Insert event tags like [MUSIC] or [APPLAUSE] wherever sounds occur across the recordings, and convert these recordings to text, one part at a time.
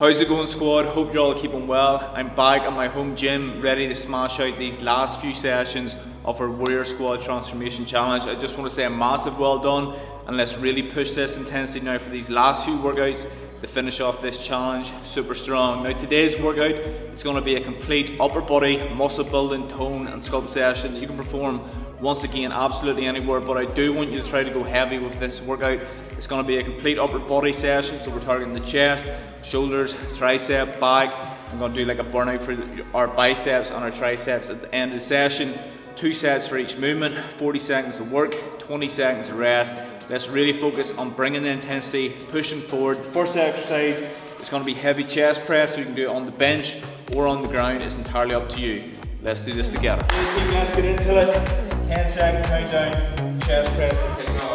How's it going squad? Hope you're all keeping well. I'm back at my home gym ready to smash out these last few sessions of our Warrior Squad Transformation Challenge. I just want to say a massive well done and let's really push this intensity now for these last few workouts to finish off this challenge super strong. Now today's workout is going to be a complete upper body muscle building tone and sculpt session that you can perform once again absolutely anywhere but I do want you to try to go heavy with this workout it's going to be a complete upper body session, so we're targeting the chest, shoulders, tricep, back. I'm going to do like a burnout for our biceps and our triceps at the end of the session. Two sets for each movement, 40 seconds of work, 20 seconds of rest. Let's really focus on bringing the intensity, pushing forward. The first exercise is going to be heavy chest press, so you can do it on the bench or on the ground. It's entirely up to you. Let's do this together. let's get into it. 10 second countdown, chest press.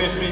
If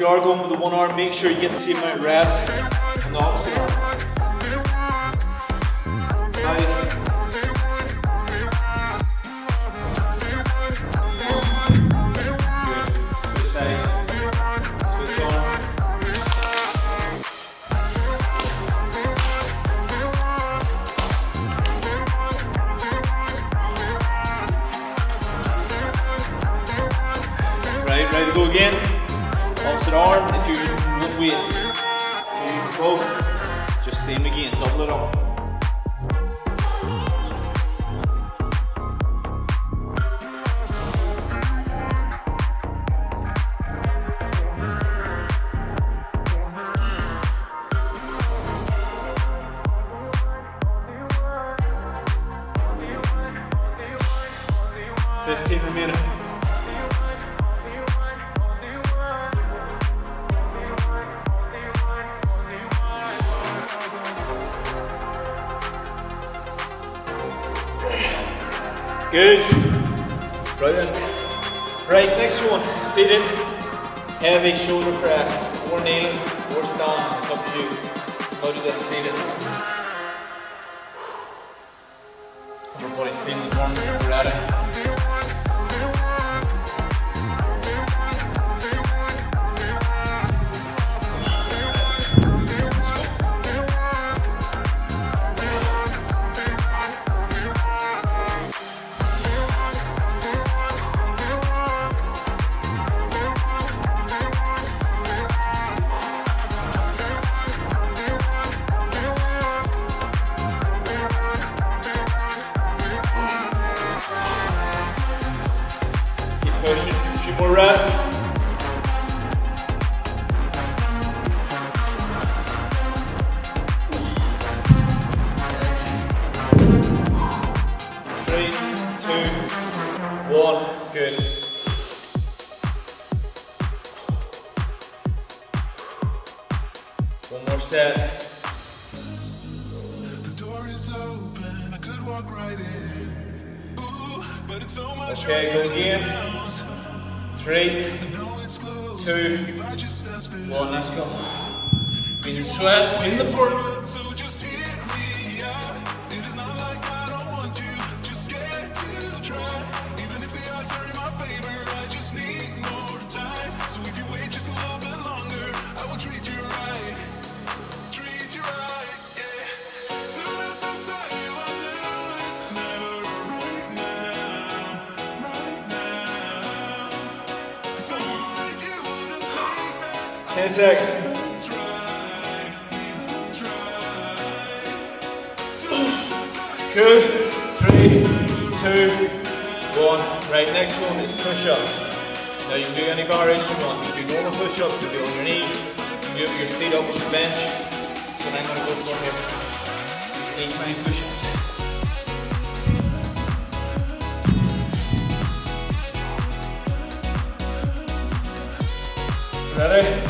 you are going with the one arm, make sure you get the same amount of reps on the opposite arm. Heavy shoulder more step. The door is open, I could walk right in. Ooh, but it's so much Okay, go again. Three, two, one, let's go. In the sweat, in the. That. Good. Three, two, one. Right, next one is push-ups. Now you can do any variation you want. You can do normal push-ups, you can do on your knees, you can your feet up on the bench. So I'm gonna go for here. Incline push-ups. Ready?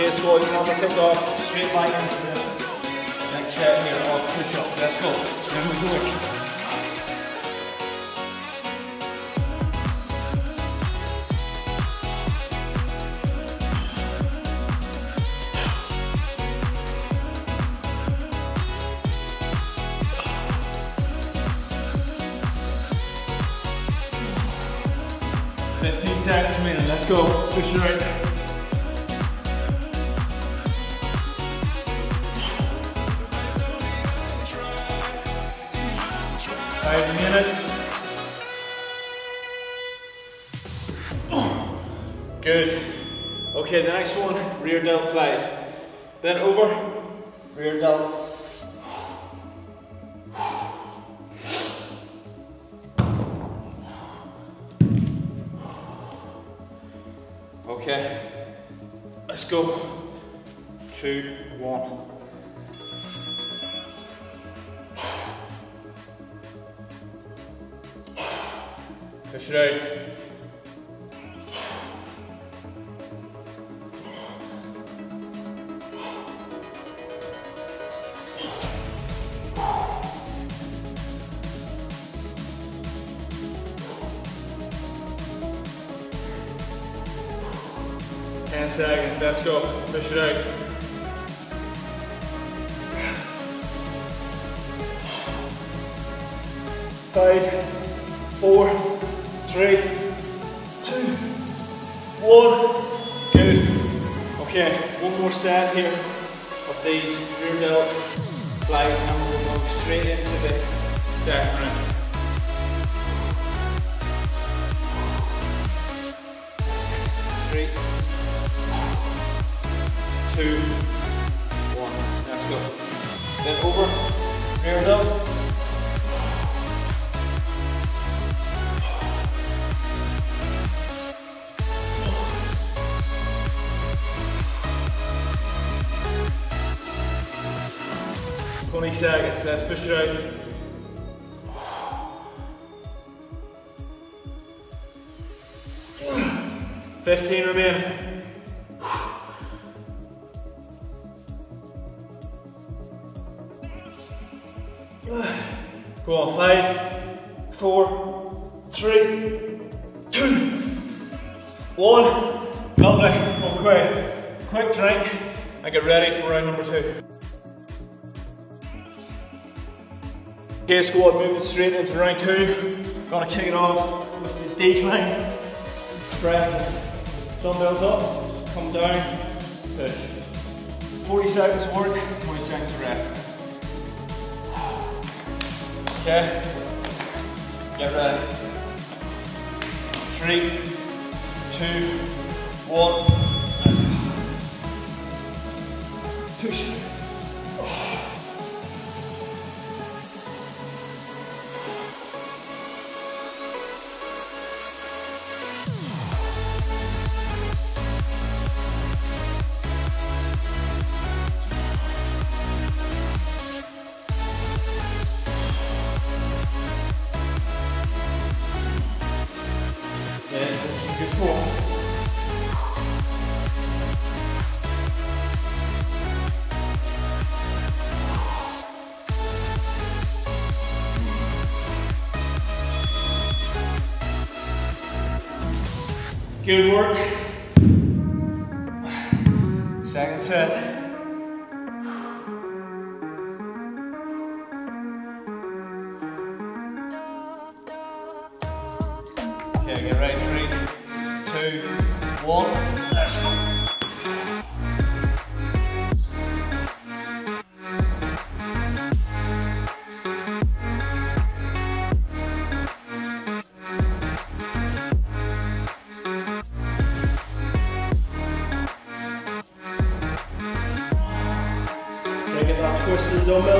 Okay, squad, you want to kick off straight line into this. Next set here, off push up. Let's go. Then we do it. Fifteen seconds remaining. Let's go. Push it right. Five minutes. Good. Okay, the next one, rear delt flies. Bend over, rear delt. Okay, let's go. Two, one. Push it out. Ten seconds, let's go. Push it out. Five, more set here of these rear delt flies and we'll go straight into the second round. Three, two, one. Let's go. Then over, rear delt. Twenty seconds. Let's push it out. [SIGHS] Fifteen remaining. Okay, squad, moving straight into round two. Gonna kick it off with the decline presses. Dumbbells up, come down, push. 40 seconds work, 40 seconds rest. Okay, get ready. Three, two, one, let's. Push. Good work. Second set.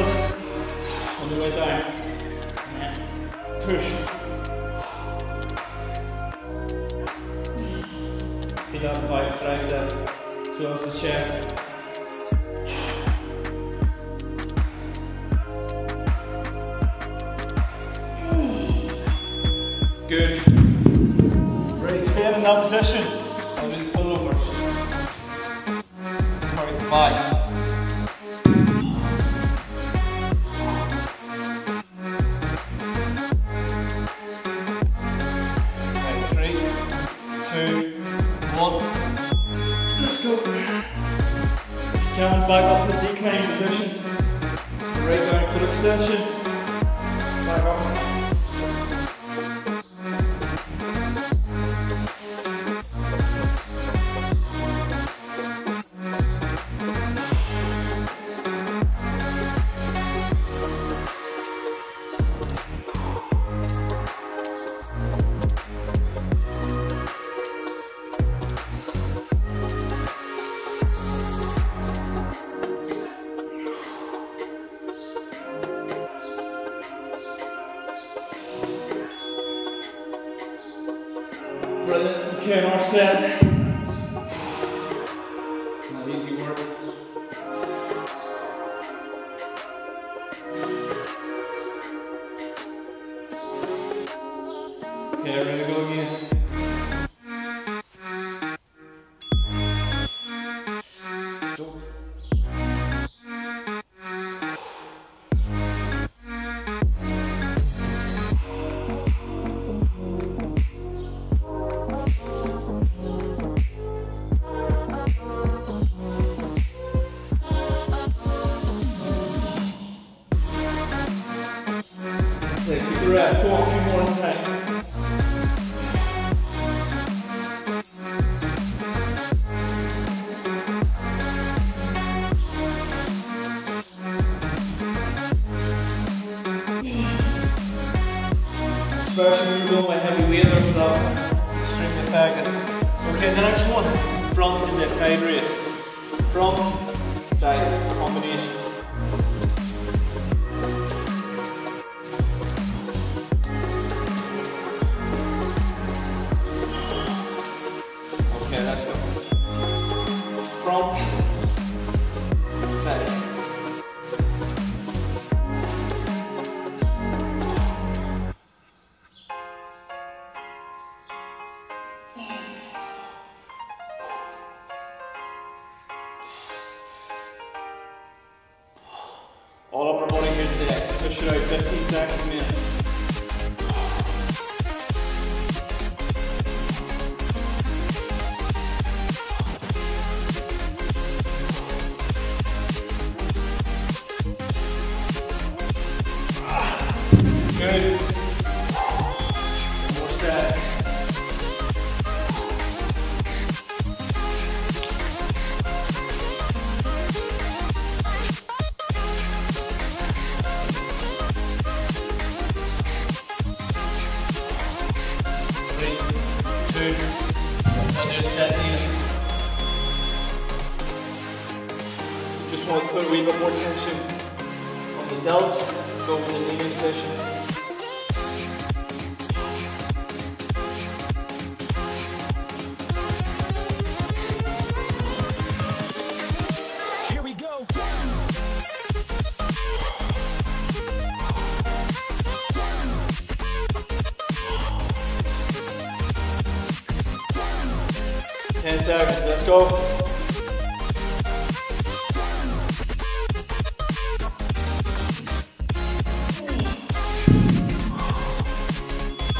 Of on the way down. And push. Feel that by triceps as the chest. Good. Ready, stay in that position. I'll do the pullovers. Target the bike. Decline position. Right down foot extension. 10 seconds, let's go.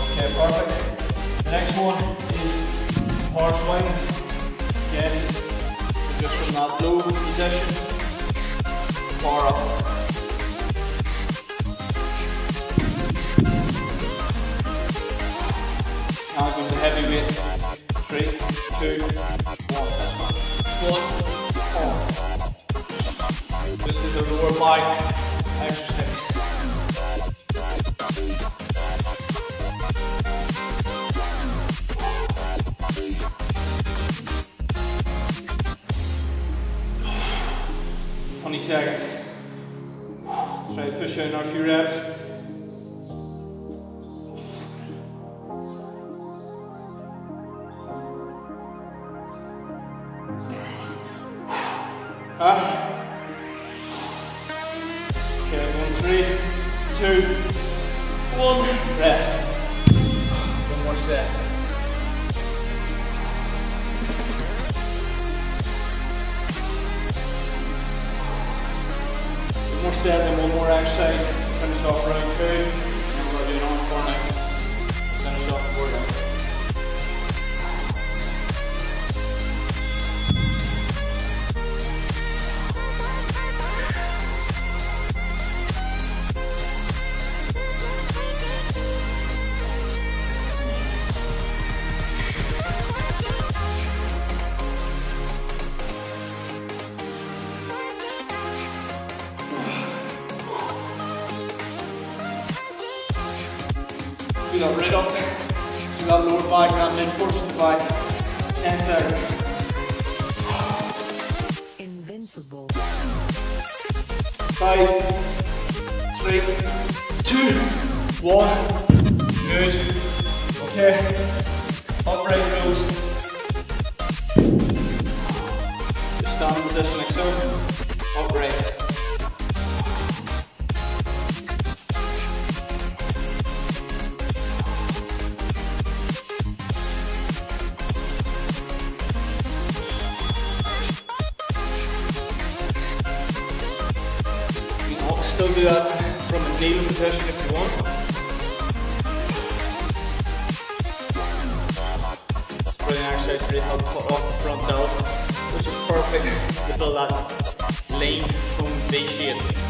Okay, perfect. The next one is power swings. Again, just from that low position, far up. Two, one. One, four. This is a lower back exercise. Twenty seconds. Try to push out another few reps. To that lower back, that mid portion of the back. 10 seconds. Invincible. Five, three, two, one. Good. Okay. Do that from a kneeling position if you want. Brilliant exercise really help cut off the front delts, which is perfect to build that lean toned V shape.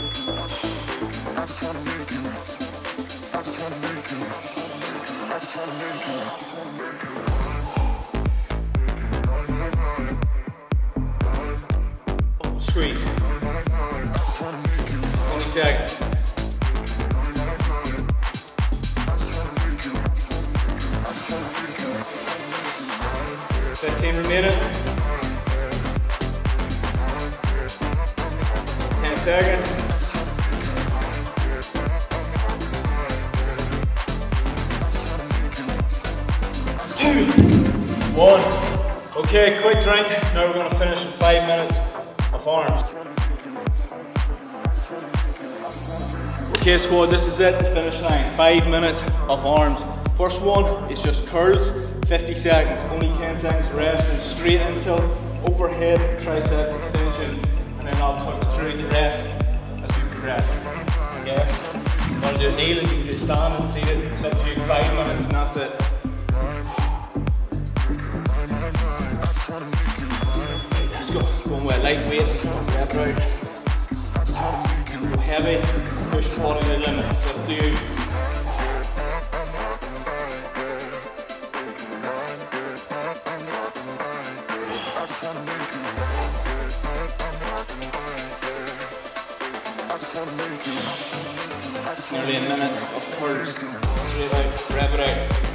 you. 15 remaining. 10 seconds. one. Okay, quick drink. Now we're gonna finish in five minutes of arms. Okay squad, this is it, the finish line. Five minutes of arms. First one is just curls, 50 seconds, only 10 seconds rest, and straight until overhead tricep extensions, and then I'll talk through the rest as we progress. Okay? You wanna do a kneel, you can do stand and seated, it's up to you, five minutes, and that's it. Let's go. Going with lightweight, out. Go heavy, push to the limit. It's up to you. Nearly a minute of. Straight out, rev it out.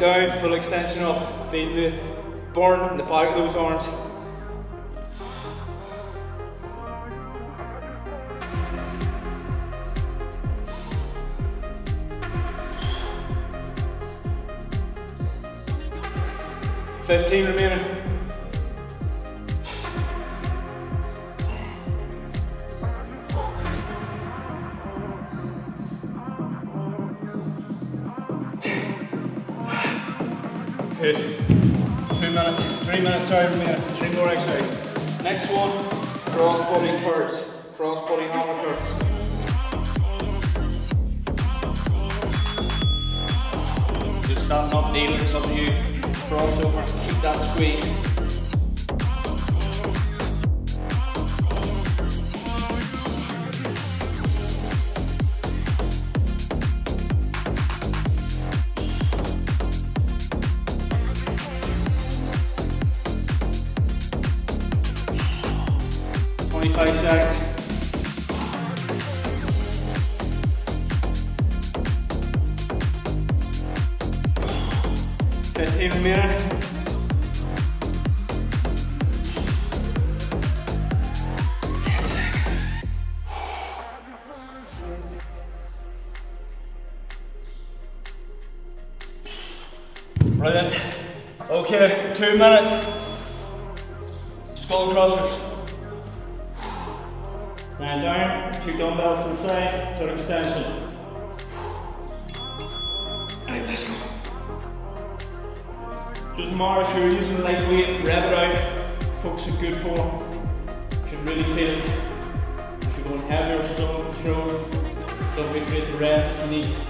Down, full extension up. Feel the burn in the back of those arms. Fifteen remaining. Cross body curls. Cross body hammer curls. Just standing up, kneeling, some of you crossover, keep that squeeze. Brilliant. Okay, two minutes. Skull crushers. Stand down, two dumbbells to the side, foot extension. Alright, let's go. Doesn't matter if you're using lightweight, rev it out. Focus on good form. Should really feel it. If you're going heavier, slow control, don't be afraid to rest if you need.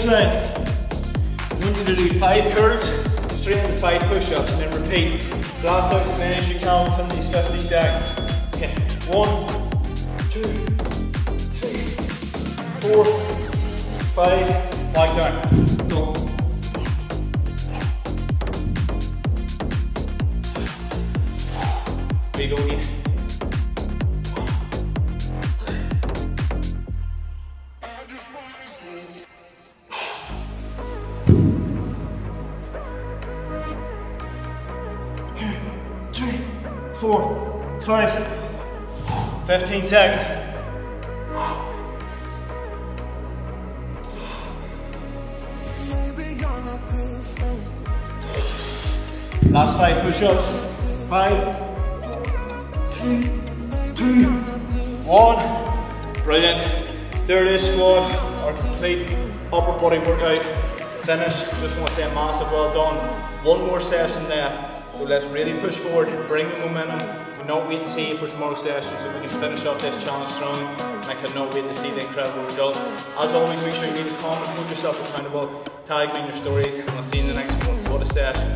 Okay, finish line. I want you to do five curls, straight into five push-ups, and then repeat. Blast out as many as you can these 50 seconds. Okay, one, two, three, four, five, lie down. Four, five, 15 seconds. Last five push-ups. Five, three, two, one. Brilliant. There it is, squad. Our complete upper body workout finished. Just want to say a massive well done. One more session left, so let's really push forward, bring the momentum. We not wait to see for tomorrow's session so we can finish off this challenge strong. And I cannot wait to see the incredible result. As always, make sure you leave a comment, hold yourself accountable, tag me in your stories, and I'll see you in the next one. What a session.